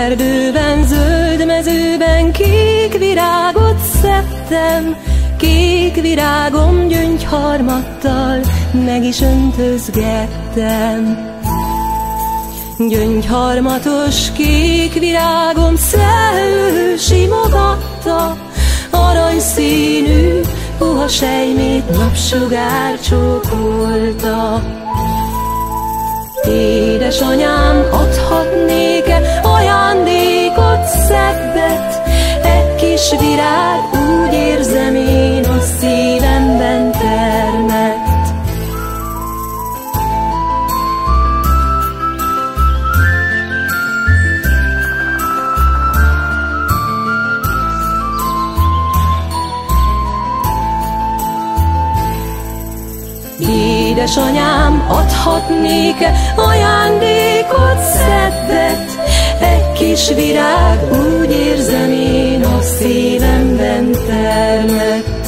erdőben, zöld mezőben kék virágot szedtem, Kék virágom gyöngyharmattal meg is öntözgettem. Gyöngyharmatos kék virágom szellő simogatta, aranyszínű puha sejmét napsugár csókolta. Édesanyám, adhatnék-e ajándékot szebbet, egy kis virág, úgy érzem én a szívemben Édesanyám, adhatnék-e ajándékot szebbet? Egy kis virág, úgy érzem én a szívemben termett.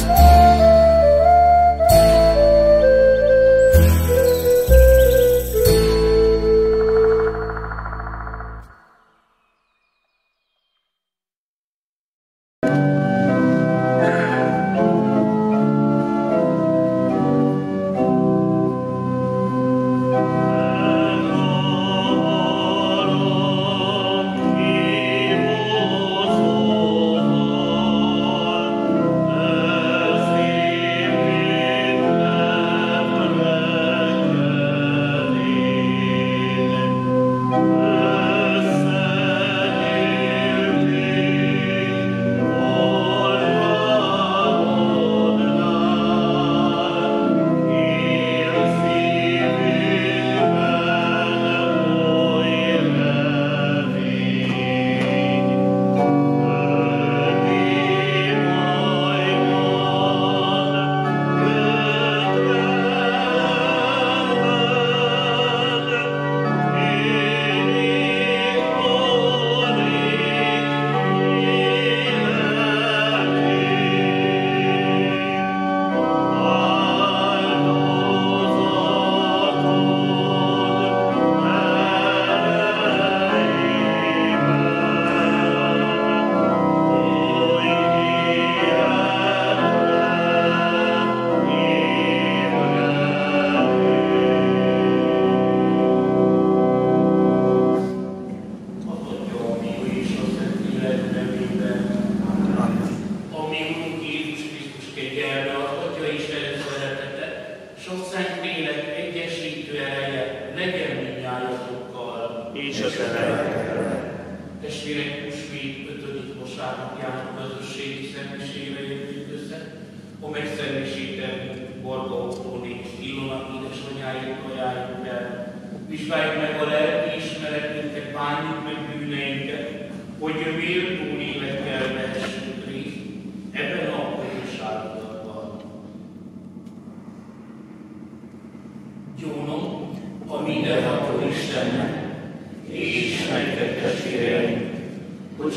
közösségi szemmisével jövünk össze, a megszennisített Borga Ottóni Ilona édesanyáért ajánljuk el. Vizsgáljuk meg a lelki ismeretünket, bánjuk meg bűneinket, hogy méltó életkel lehet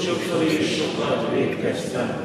sokszor és sokat védkeztem,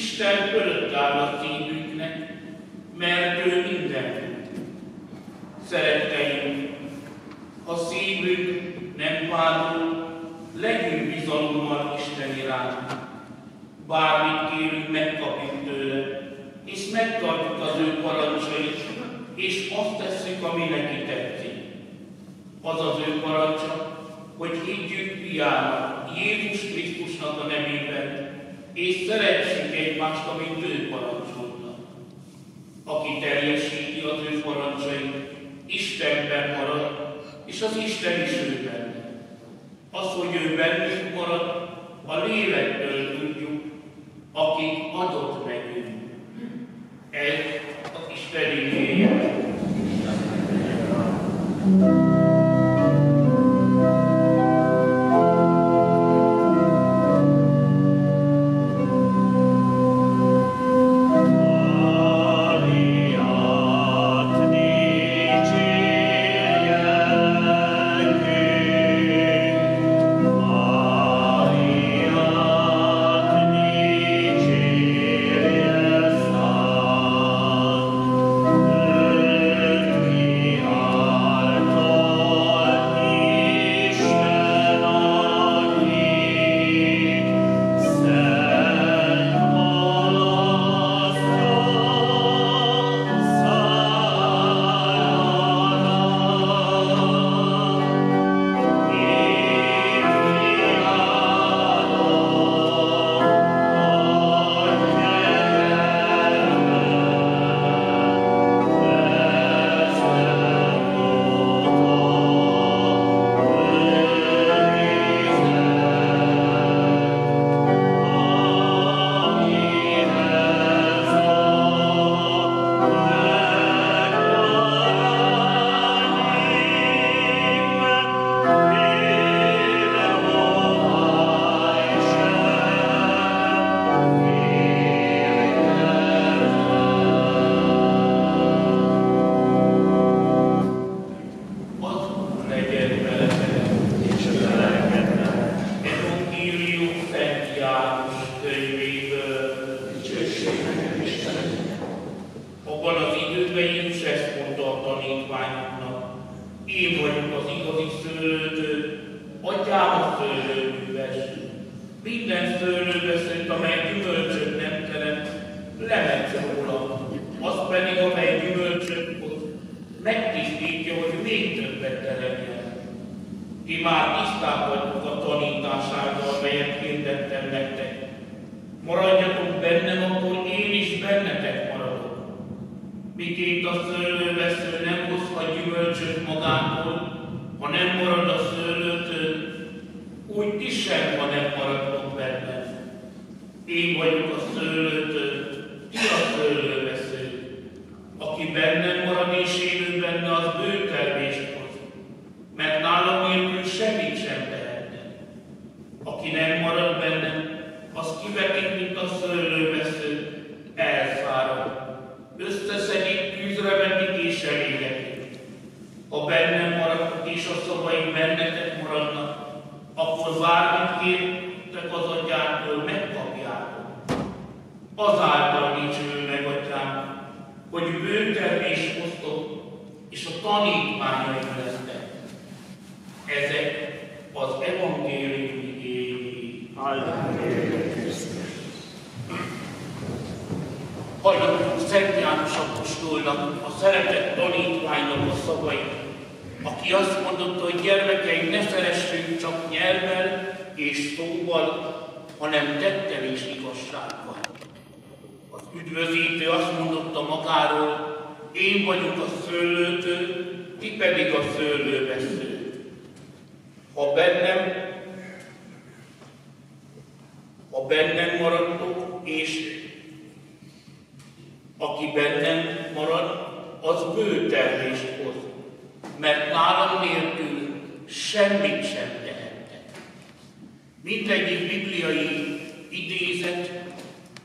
Isten fölött áll a szívünknek, mert ő minden. Szeretteim, ha szívünk nem vádol, legyünk bizalommal Isten iránt. Bármit kérünk, megkapjuk tőle, és megtartjuk az ő parancsait, és azt tesszük, ami neki tetszik. Az az ő parancsa, hogy higgyük fiának, Jézus Krisztusnak a nevében, és szeressük egymást, amit ő parancsolta. Aki teljesíti az ő parancsait, Istenben marad, és az Isten is ő benne. Az, hogy ő bennünk marad, a lélektől tudjuk, akik adott nekünk. Ez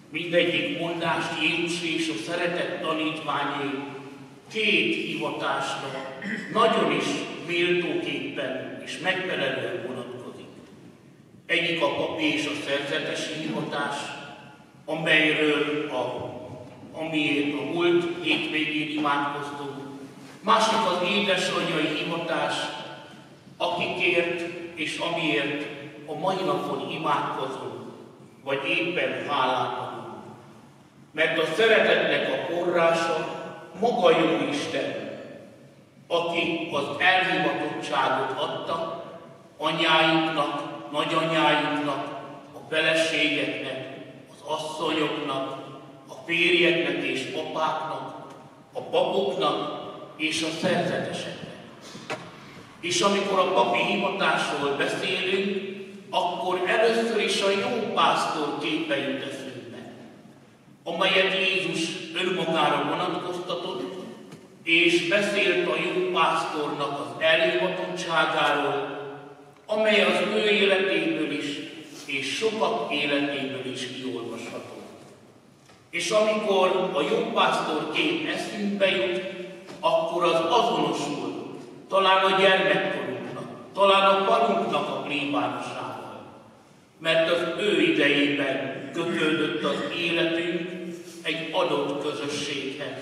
mindegyik mondás Jézus és a szeretett tanítványai két hivatásra nagyon is méltóképpen és megfelelően vonatkozik. Egyik a papi és a szerzetes hivatás, amelyről a, amiért a múlt hétvégén imádkoztunk. Másik az édesanyai hivatás, akikért és amiért a mai napon imádkozunk, vagy éppen hálát. Mert a szeretetnek a forrása maga jó Isten, aki az elhivatottságot adta anyáinknak, nagyanyáinknak, a feleségeknek, az asszonyoknak, a férjeknek és apáknak, a papoknak és a szerzeteseknek. És amikor a papi hivatásról beszélünk, akkor először is a jó pásztor képe jut amelyet Jézus önmagára vonatkoztatott, és beszélt a jó pásztornak az elhivatottságáról, amely az ő életéből is, és sokak életéből is kiolvasható. És amikor a jó pásztor kép eszünkbe jut, akkor az azonosul, talán a gyermekkorunknak, talán a parunknak a plébánosával. Mert az ő idejében kötődött az életünk egy adott közösséghez,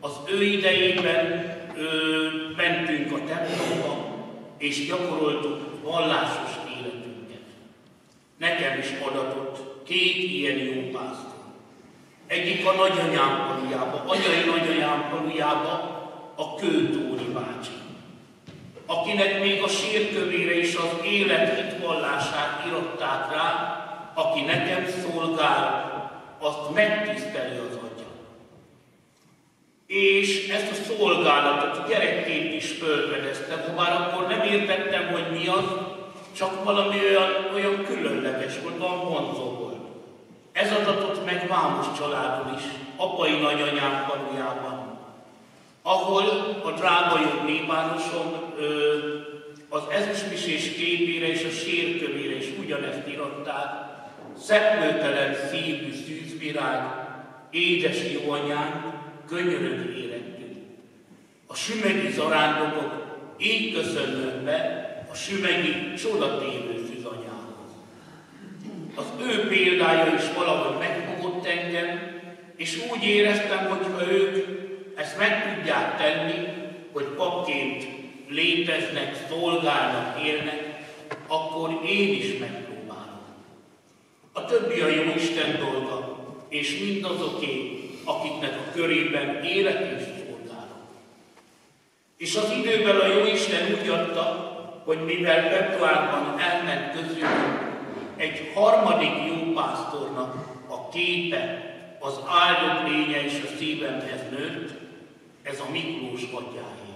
az ő idejében ö, mentünk a templomba, és gyakoroltuk vallásos életünket. Nekem is adatott két ilyen jó pásztor. Egyik a nagyanyám falujába, anyai nagyanyám falujába, a Kőtóri bácsi, akinek még a sírkövére is az élet hitvallását írották rá, aki nekem szolgál, azt megtiszteli az és ezt a szolgálatot gyerekként is fölfedeztem, bár akkor nem értettem, hogy mi az, csak valami olyan, olyan különleges volt, van vonzó volt. Ez adatot meg Vámos családon is, apai nagyanyám falujában, ahol a drága jobb népánoson az ezüstmisés képére és a sérkövére is ugyanezt írották, szeplőtelen szívű szűzvirág, édes jó anyánk, könyörögni érettünk. A sümegi zarándokok így köszönnek be a sümegi csodatévő szűzanyához. Az ő példája is valahogy megfogott engem, és úgy éreztem, hogy ha ők ezt meg tudják tenni, hogy papként léteznek, szolgálnak, élnek, akkor én is megpróbálom. A többi a jó Isten dolga, és mindazoké, akiknek a körében élet és. És az időben a Jóisten úgy adta, hogy mivel februárban elment közülünk egy harmadik jó pásztornak a képe, az áldott lénye és a szívemhez nőtt, ez a Miklós atyáé,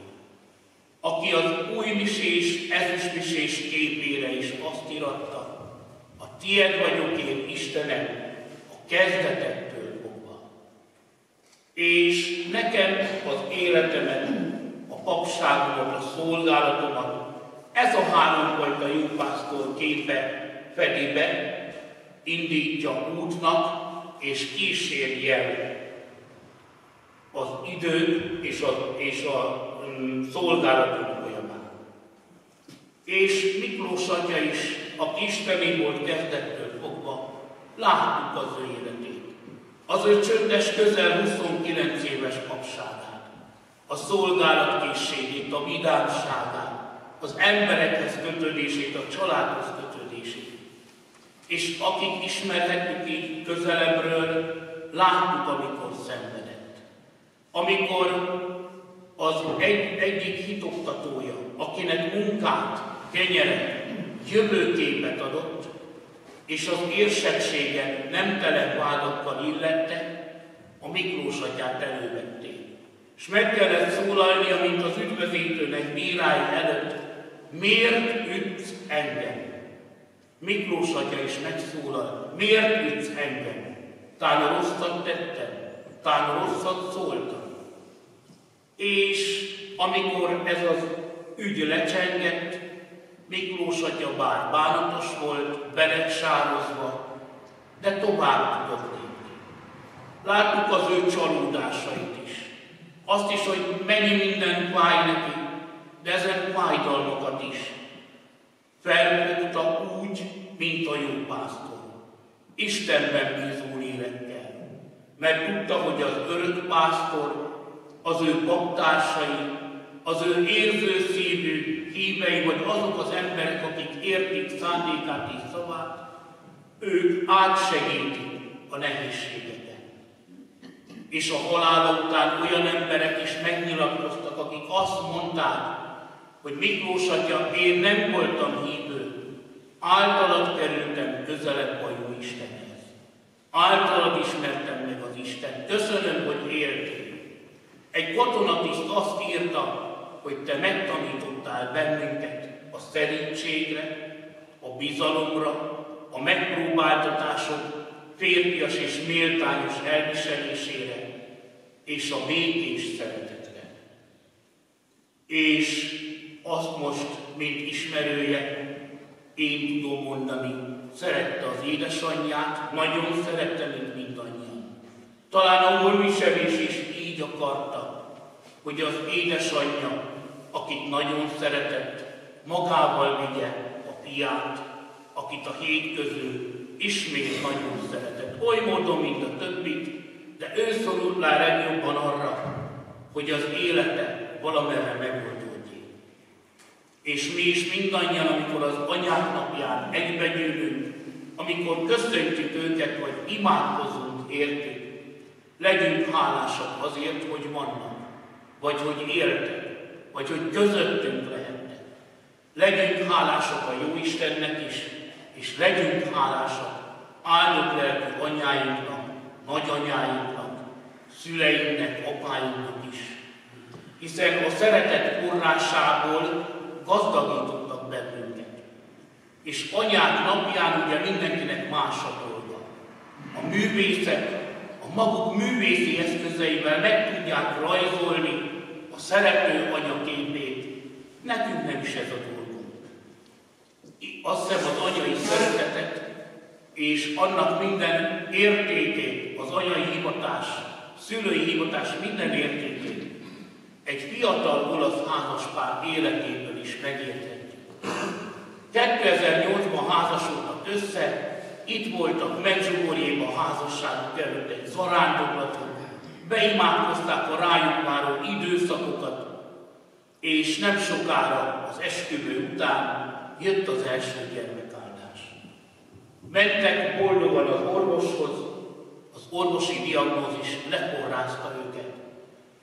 aki az új misés, ezüstmisés képére is azt iratta, tied vagyok én Istenem, a kezdetek és nekem az életemet, a papságomat, a szolgálatomat, ez a háromfajta jópásztor képe fedi be, indítja útnak, és kísérje az idő és a, és a um, szolgálatunk folyamán. És Miklós atya is, aki isteni volt kezdettől fogva, láttuk az ő életét az ő csöndes közel 29 éves papságát, a szolgálatkészségét, a vidámságát, az emberekhez kötődését, a családhoz kötődését. És akik ismerhetjük így közelebbről, láttuk, amikor szenvedett. Amikor az egy, egyik hitoktatója, akinek munkát, kenyeret, jövőképet adott, és az nem tele vádakkal illette, a Miklós atyát elővették. És meg kellett szólalnia, mint az üdvözítőnek bírája előtt, miért ütsz engem? Miklós atya is megszólal, miért ütsz engem? Tán rosszat tettem, tán rosszat szóltam. És amikor ez az ügy lecsengett, Miklós atya bár bánatos volt, belegsározva, de tovább tudott lépni. Láttuk az ő csalódásait is. Azt is, hogy mennyi minden fáj neki, de ezen fájdalmakat is. Felfogta úgy, mint a jó pásztor. Istenben bízó lélekkel. Mert tudta, hogy az örök pásztor, az ő paptársai, az ő érző szívű hívei, vagy azok az emberek, akik értik szándékát és szavát, ők átsegítik a nehézségeket. És a halál után olyan emberek is megnyilatkoztak, akik azt mondták, hogy Miklós atya, én nem voltam hívő, általad kerültem közelebb a jó Istenhez. Általad ismertem meg az Isten. Köszönöm, hogy éltél. Egy katonatiszt azt írta, hogy te megtanítottál bennünket a szerítségre, a bizalomra, a megpróbáltatások férfias és méltányos elviselésére, és a békés szeretetre. És azt most, mint ismerője, én tudom mondani, szerette az édesanyját, nagyon szerette, mint mindannyian. Talán a Úrviselés is így akarta, hogy az édesanyja, akit nagyon szeretett, magával vigye a fiát, akit a hét közül ismét nagyon szeretett, oly módon, mint a többit, de ő szorult rá legjobban arra, hogy az élete valamerre megoldódjék. És mi is mindannyian, amikor az anyák napján egybegyűlünk, amikor köszöntjük őket, vagy imádkozunk értük, legyünk hálásak azért, hogy vannak, vagy hogy éltek, vagy hogy közöttünk lehetnek. Legyünk hálásak a jó Istennek is, és legyünk hálásak áldott lelkű anyáinknak, nagyanyáinknak, szüleinknek, apáinknak is. Hiszen a szeretet forrásából gazdagítottak bennünket. És anyák napján ugye mindenkinek más a dolga. A művészek a maguk művészi eszközeivel meg tudják rajzolni szerető anyaképét. Nekünk nem is ez a dolgunk. Azt hiszem az anyai szeretetet és annak minden értékét, az anyai hivatás, szülői hivatás minden értékét egy fiatal olasz házaspár életéből is megérthetjük. 2008-ban házasodtak össze, itt voltak Medzsugorjéban a házasságuk előtt egy zarándoklaton, beimádkozták a rájuk váró időszakokat, és nem sokára az esküvő után jött az első gyermekáldás. Mentek boldogan az orvoshoz, az orvosi diagnózis leforrázta őket.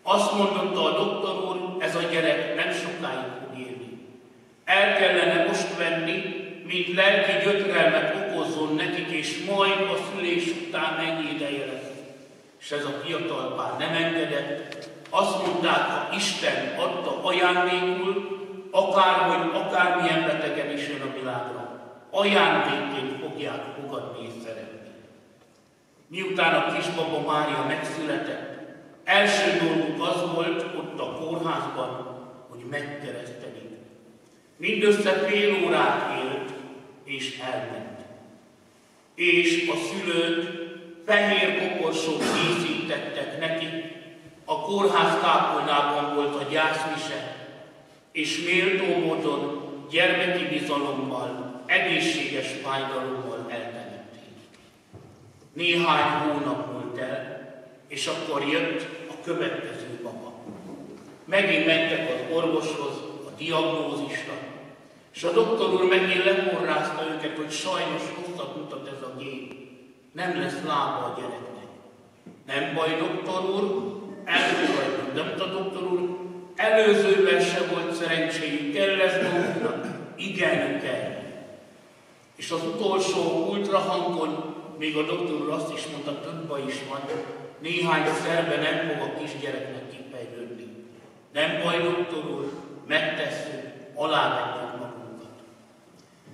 Azt mondotta a doktor úr, ez a gyerek nem sokáig fog élni. El kellene most venni, mint lelki gyötrelmet okozzon nekik, és majd a szülés után mennyi ideje lesz. És ez a fiatal pár nem engedett. Azt mondták, ha Isten adta ajándékul, akárhogy, akármilyen betegen is jön a világra, ajándékként fogják fogadni és szeretni. Miután a kisbaba Mária megszületett, első dolguk az volt ott a kórházban, hogy megkeresztelik. Mindössze fél órát élt, és elment. És a szülők fehér koporsót készítettek neki, a kórház kápolnában volt a gyászmise, és méltó módon gyermeki bizalommal, egészséges fájdalommal eltemették. Néhány hónap múlt el, és akkor jött a következő baba. Megint mentek az orvoshoz, a diagnózisra, és a doktor úr megint leporrázta őket, hogy sajnos hosszat mutat ez a gép. Nem lesz lába a gyereknek. Nem baj, doktor úr, elfogadjuk. De a doktor úr, előzővel se volt szerencséjük, kell lesz dolgoknak. Igen, kell. És az utolsó ultrahangon még a doktor úr azt is mondta, több baj is van, néhány szerbe nem fog a kisgyereknek kifejlődni. Nem baj, doktor úr, megtesszük, alávetjük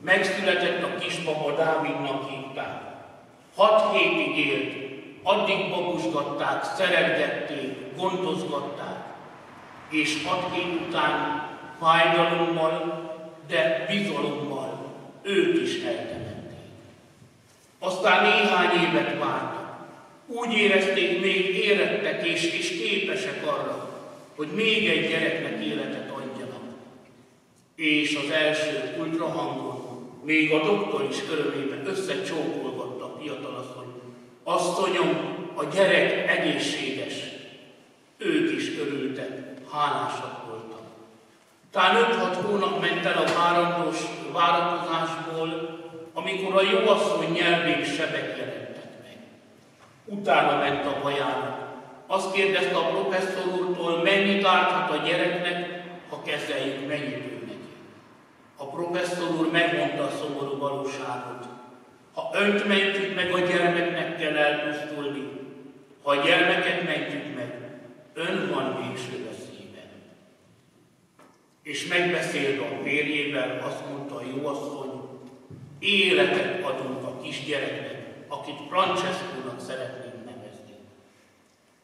Megszületett a kisbaba Dávidnak hívták. Hat hétig élt, addig babusgatták, szeretgették, gondozgatták, és hat hét után fájdalommal de bizalommal ők is eltemették. Aztán néhány évet vártak. Úgy érezték, még érettek és, és képesek arra, hogy még egy gyereknek életet adjanak. És az első ultrahangon, még a doktor is a fiatalasszony. Asszonyom, a gyerek egészséges. Ők is örültek, hálásak voltak. Tán 5-6 hónap ment el a várandós várakozásból, amikor a jóasszony nyelvén sebek jelentek meg. Utána ment a bajának. Azt kérdezte a professzor úrtól, mennyit árthat a gyereknek, ha kezeljük, mennyit ő neki. A professzor úr megmondta a szomorú valóságot. Ha önt mentjük meg, a gyermeknek kell elpusztulni. Ha a gyermeket mentjük meg, ön van végső veszélyben. És megbeszélve a férjével, azt mondta a jóasszony, életet adunk a kisgyereknek, akit Francesco-nak szeretnénk nevezni.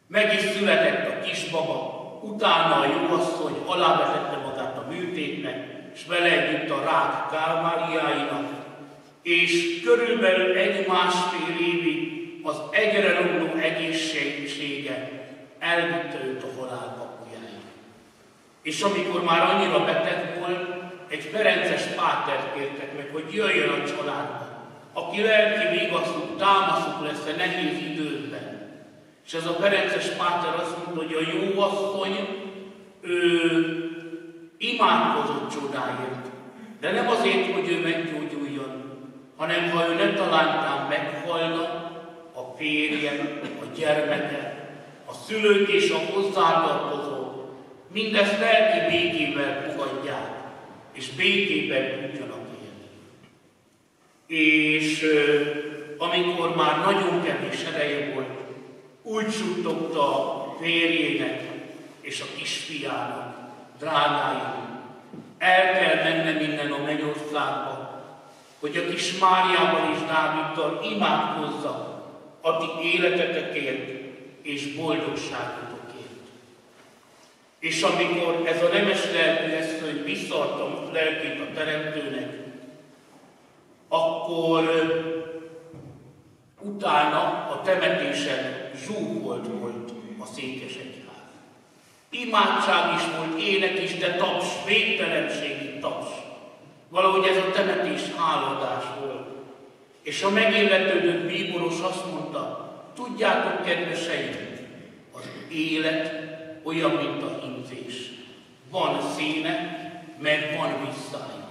Meg is született a kisbaba, utána a jóasszony alávetette magát a műtétnek, és vele együtt a rák kálmáriáinak, és körülbelül egy másfél évig az egyre romló egészsége elvitte őt a halál kapujáig. És amikor már annyira beteg volt, egy Ferences pátert kértek meg, hogy jöjjön a családba, aki lelki vigaszuk, támaszuk lesz a nehéz időkben. És ez a Ferences páter azt mondta, hogy a jó asszony, ő imádkozott csodáért, de nem azért, hogy ő meggyógyuljon, hanem ha ő ne talántán meghalna, a férje, a gyermeke, a szülők és a hozzátartozók mindezt lelki békével fogadják és békében tudjanak élni. És amikor már nagyon kevés ereje volt, úgy suttogta a férjének és a kisfiának, drágáim, el kell mennem innen a mennyországba, hogy a kis Máriával és Dáviddal imádkozza a ti életetekért és boldogságot és amikor ez a nemes lelkű eszköny visszaadta lelkét a Teremtőnek, akkor utána a temetésen zsúfolt volt a egyház. Imádság is volt, ének is, de taps, végtelenségi taps. Valahogy ez a temetés háladás volt. És a megilletődött bíboros azt mondta, tudjátok, kedveseim, az élet olyan, mint a hímzés. Van színe, meg van visszája.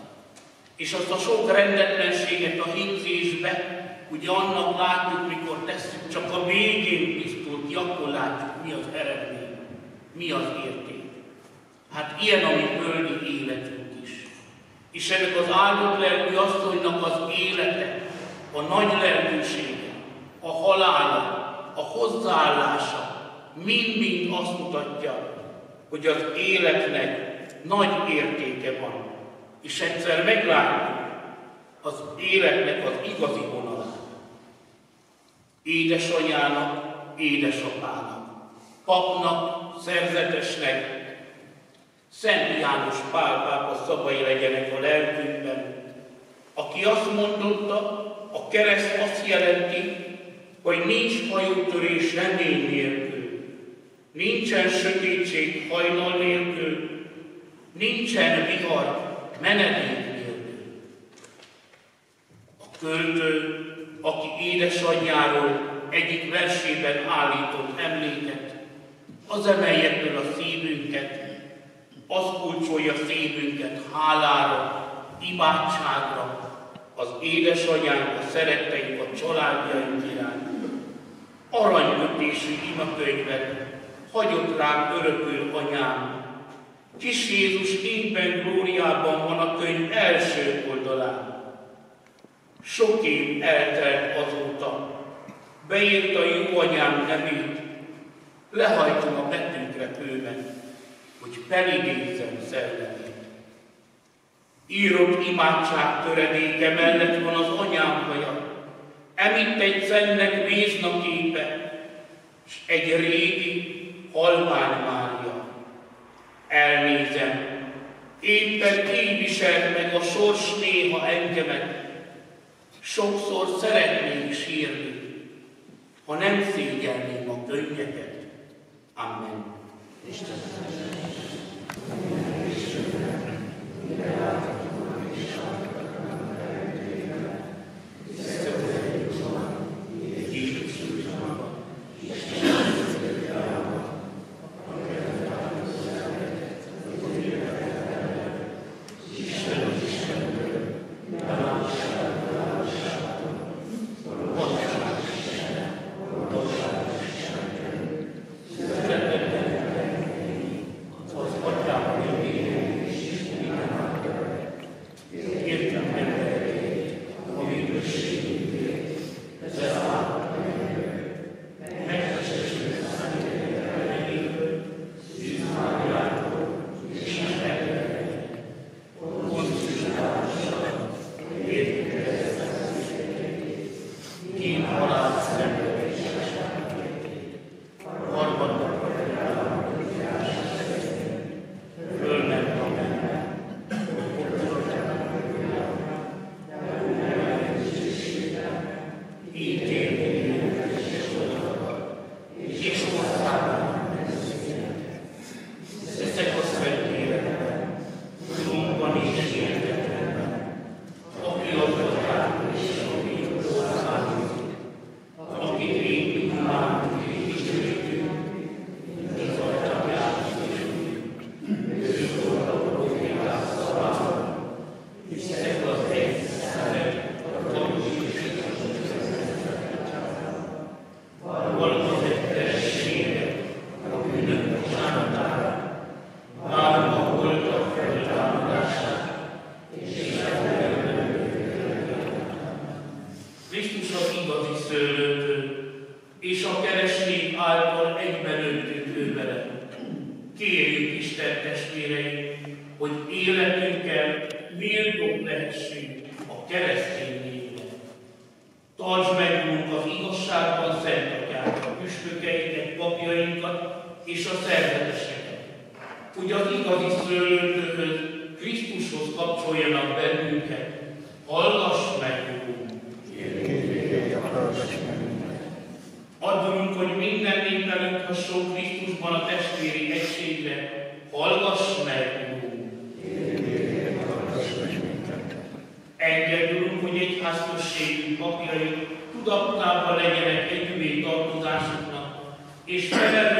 És azt a sok rendetlenséget a hímzésbe, ugye annak látjuk, mikor tesszük, csak a végén tisztul ki, akkor látjuk, mi az eredmény, mi az érték. Hát ilyen a mi földi életünk. És ennek az áldott lelkű asszonynak az élete, a nagy lelkűsége, a halála, a hozzáállása, mind-mind azt mutatja, hogy az életnek nagy értéke van. És egyszer meglátjuk az életnek az igazi vonalát. Édesanyának, édesapának, papnak, szerzetesnek, Szent János Pál pápa szabai legyenek a lelkünkben, aki azt mondotta, a kereszt azt jelenti, hogy nincs hajótörés remény nélkül. Nincsen sötétség hajnal nélkül, nincsen vihar menedék nélkül. A költő, aki édesanyjáról egyik versében állított emléket, az emelje fel a szívünket, az kulcsolja szívünket hálára, imádságra, az édesanyánk, a szeretteink, a családjaink iránt. Aranykötésű imakönyvet, hagyott rám örökül anyám. Kis Jézus égben glóriában van a könyv első oldalán. Sok év eltelt azóta, beírta jó anyám nemét, lehajtom a betűnkre kőben, hogy felidézzem szellemét. Írott imádság töredéke mellett van az anyám haja, emitt egy szennek víznak képe, s egy régi Halvány Mária, elnézem, Éppen viselt meg a sors néha engemet. Sokszor szeretnék sírni, ha nem szégyelném a könnyeket. Amen. Istenem. meg bennünket, hallgass meg, Urunk! Addulunk, hogy minden mindenütt hasonló Krisztusban a testvéri egységre, hallgass meg, Urunk! Engedd, Urunk, hogy egyházközségünk papjai tudatában legyenek együvé tartozásuknak, és felelősségünk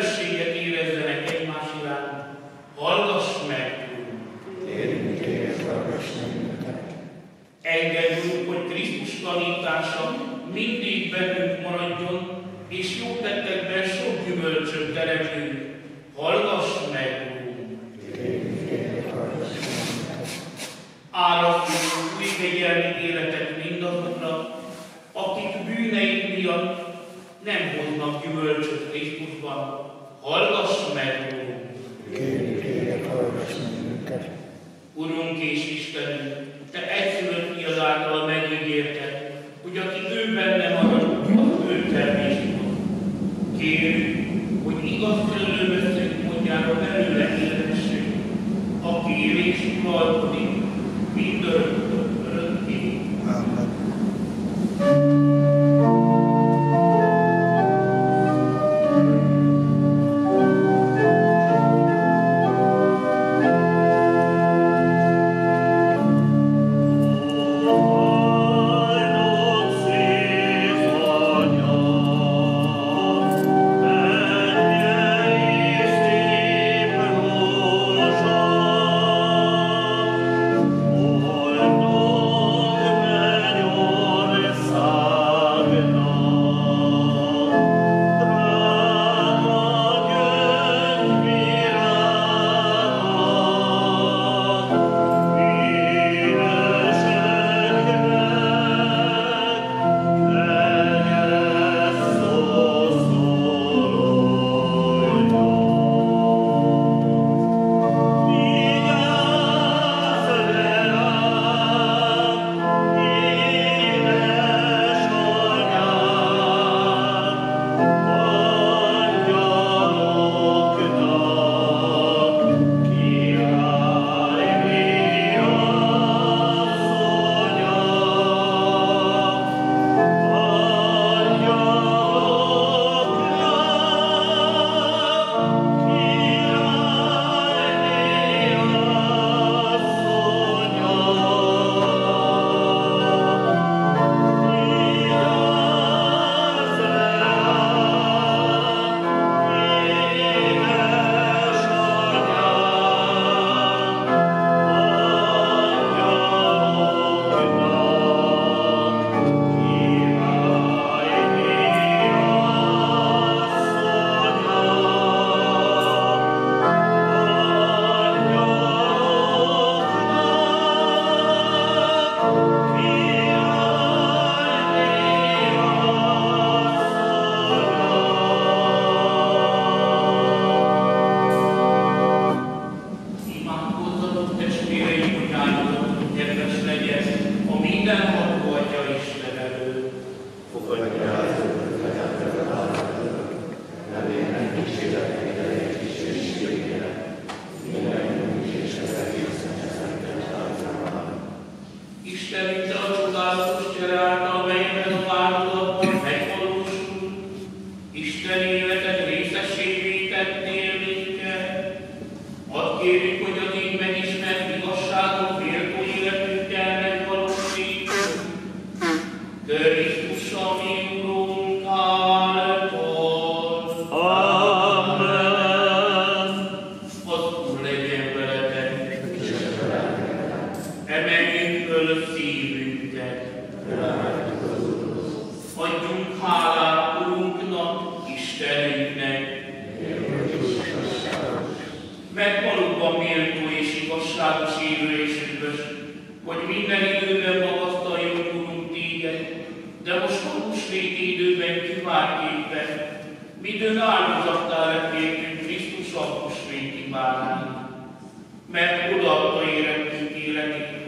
illeti.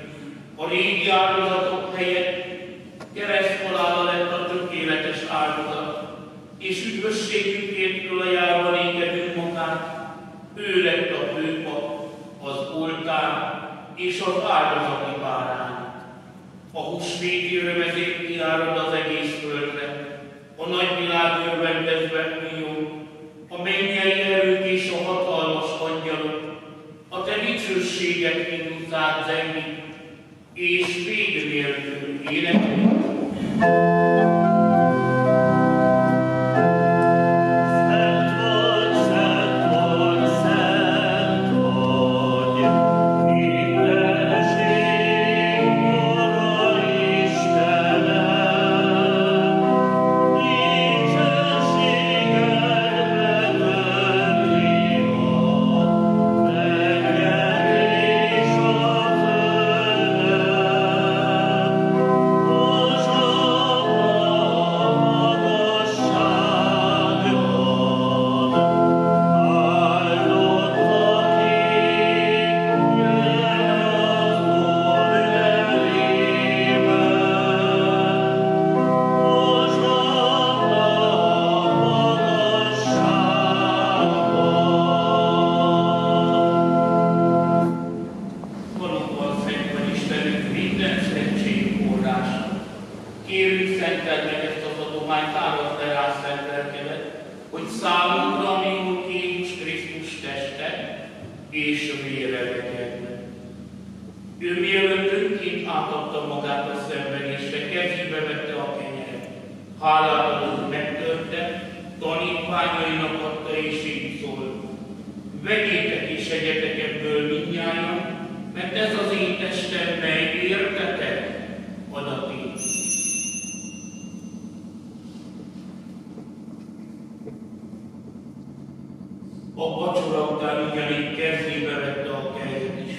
A régi áldozatok helyett kereszthalála lett a tökéletes áldozat, és üdvösségükért tulajával égető munkát, ő lett a főpap, az oltár és az áldozati bárány. A húsvéti örömezét kiárod az egész földre, a nagyvilág örvendezve millió, a mennyei erők és a hatalmas angyalok, a te dicsőséget, mint szintán az engem, és végelélkül életet. Kérünk szenteld meg ezt az adományt, árat le rá szent hogy számunkra, mi Úr Jézus Krisztus teste és vére legyen. Ő mielőtt önként átadta magát a szenvedésre, kezébe vette a kenyeret. Hálát adott, megtörte, tanítványainak adta és így szól. Vegyétek és egyetek ebből mindnyájan, mert ez az én testem, mely értetek, adatik. a vacsora után ugyanígy kezébe vette a kejét is.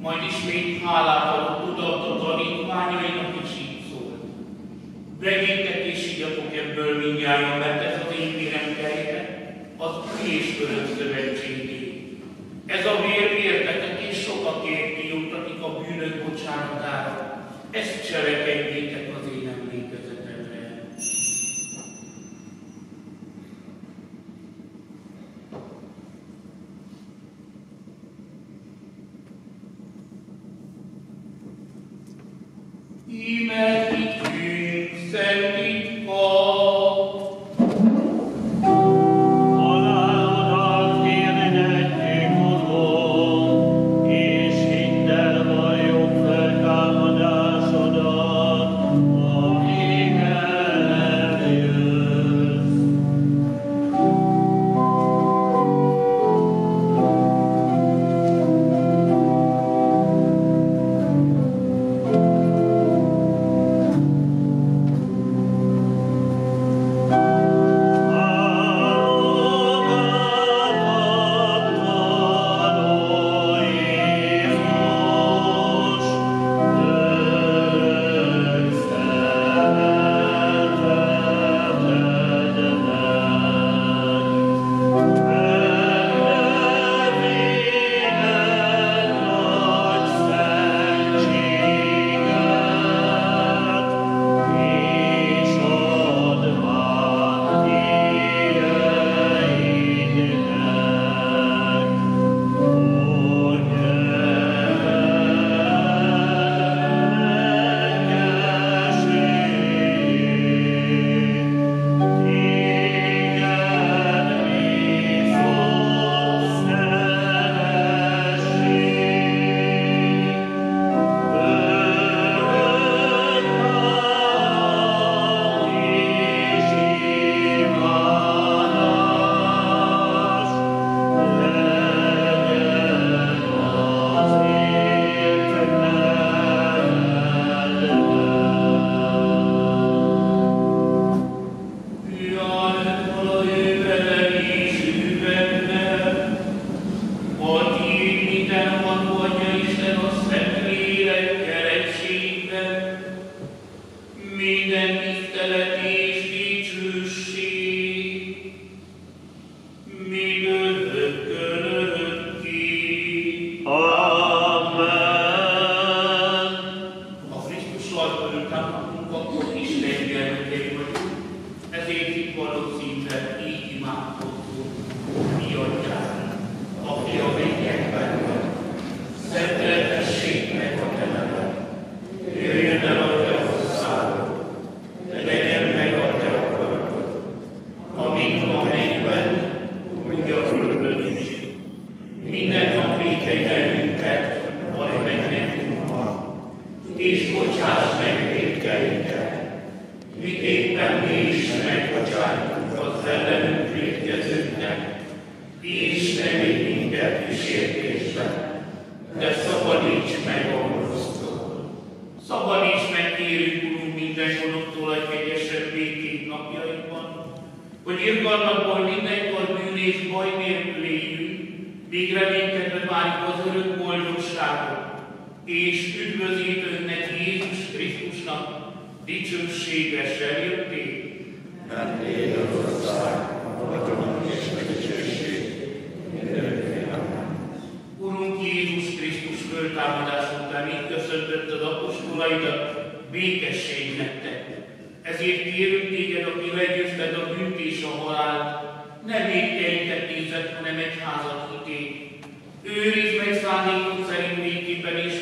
Majd ismét hálát adott oda a tanítványainak is így szólt. Vegyétek és igyatok ebből mindjárt, mert ez az én vérem kejre, az új és szövetségé. Ez a vér végesség lettek. Ezért kérünk téged, aki legyőzted a bűnt és a halált, ne végteitet nézett, hanem egy házat hitél. Őrizd meg szándékunk szerint néképpen és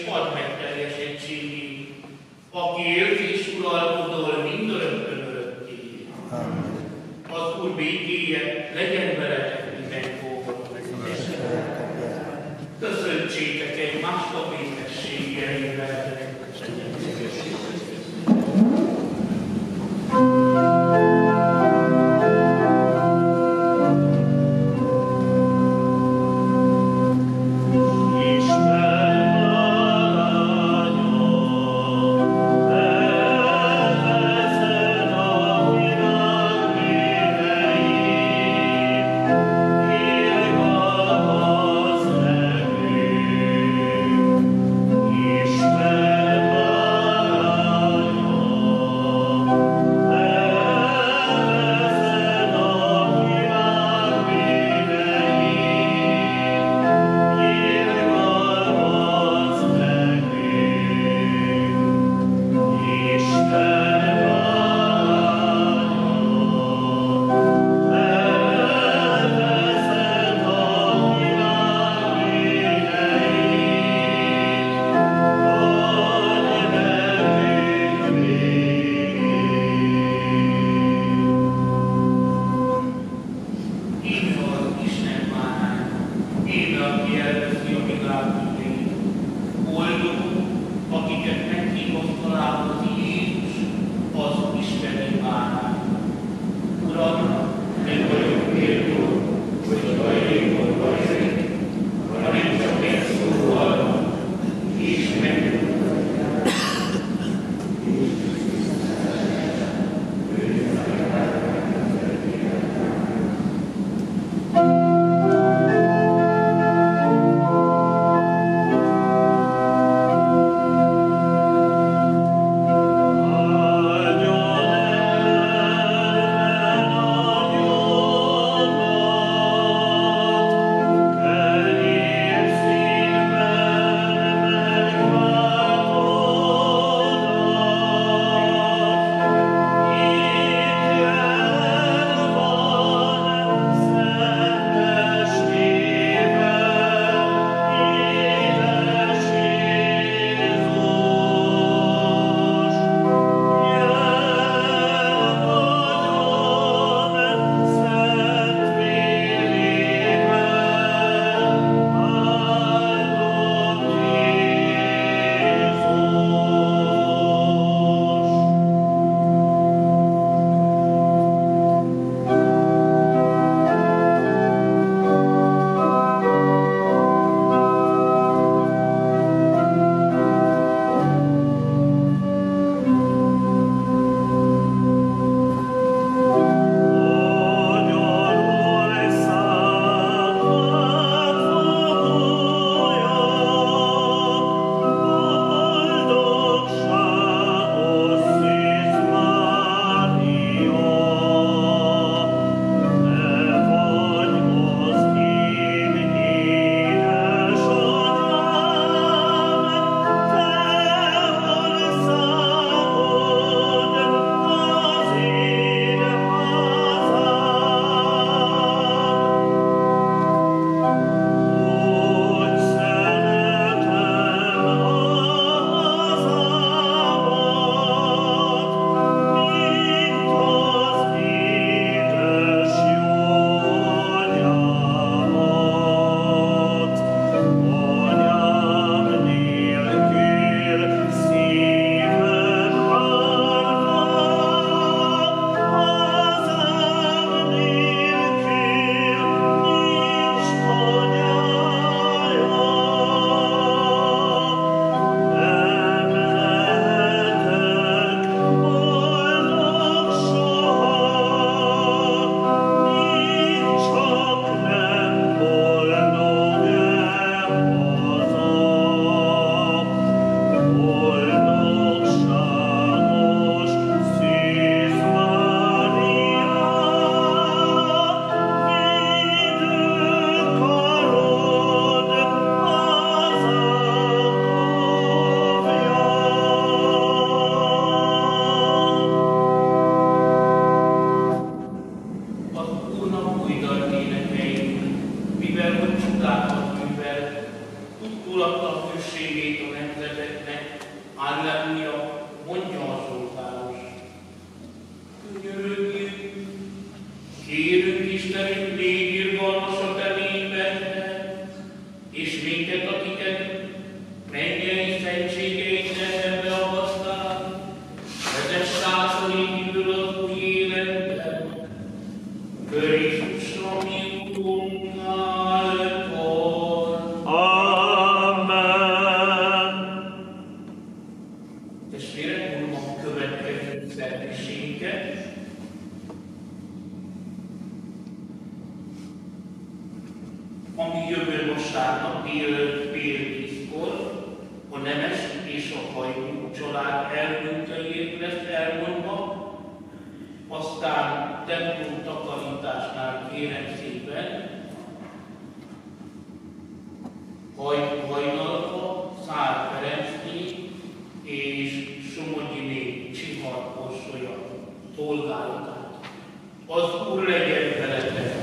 Úr legyen veletek.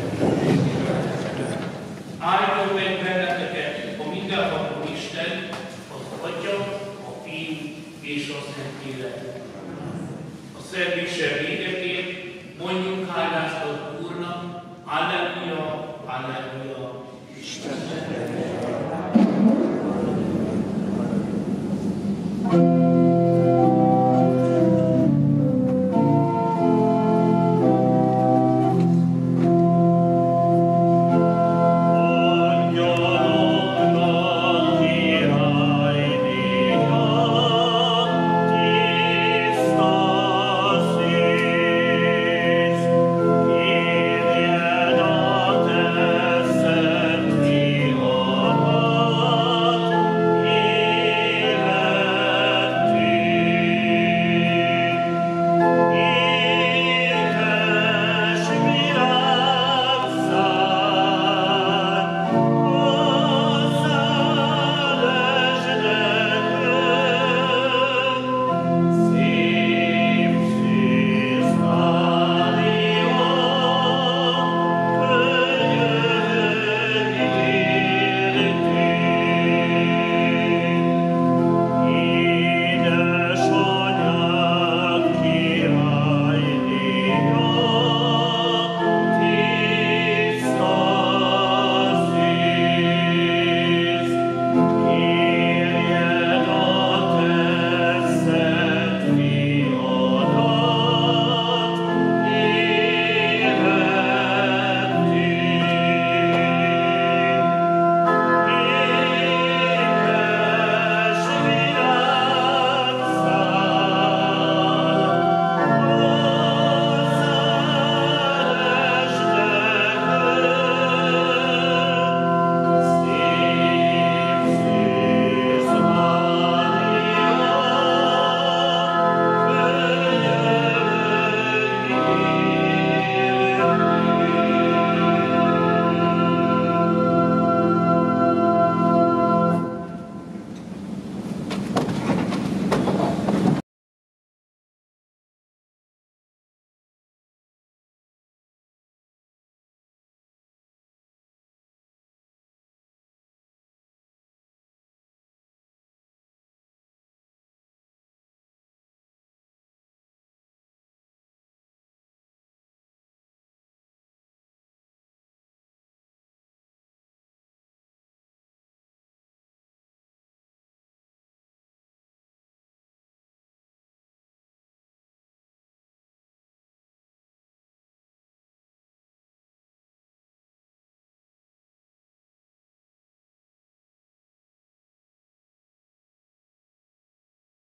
Áldjon meg benneteket a mindenható Isten, az Atya, a Fiú és a Szentlélek. A szervése véget ér, mondjuk